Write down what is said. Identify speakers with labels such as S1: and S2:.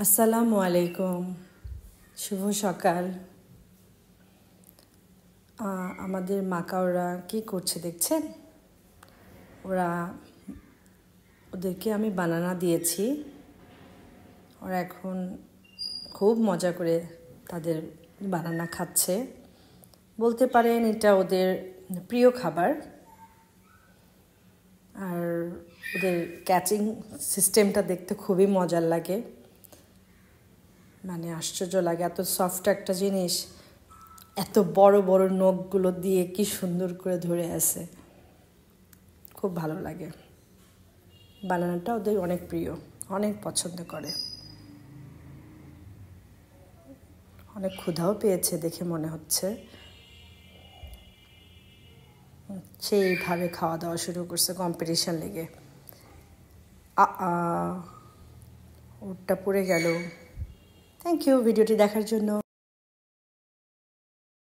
S1: আসসালামু আলাইকুম। শুভ সকাল। আমাদের মাকা ওরা কী করছে দেখছেন? ওরা, ওদেরকে আমি বানানা দিয়েছি। ওরা এখন খুব মজা করে তাদের বানানা খাচ্ছে। বলতে পারেন এটা ওদের প্রিয় খাবার। আর ওদের ক্যাচিং সিস্টেমটা দেখতে খুবই মজার লাগে। মানে আশ্চর্য লাগে, এত সফট একটা জিনিস, এত বড় বড় নখগুলো দিয়ে কি সুন্দর করে ধরে আছে। খুব ভালো লাগে। বানানাটা ওদের অনেক প্রিয়, অনেক পছন্দ করে। অনেক ক্ষুধাও পেয়েছে দেখে মনে হচ্ছে। সেইভাবে খাওয়া দাওয়া শুরু করছে কম্পিটিশান লেগে। ওরটা পড়ে গেল। থ্যাংক ইউ ভিডিওটি দেখার জন্য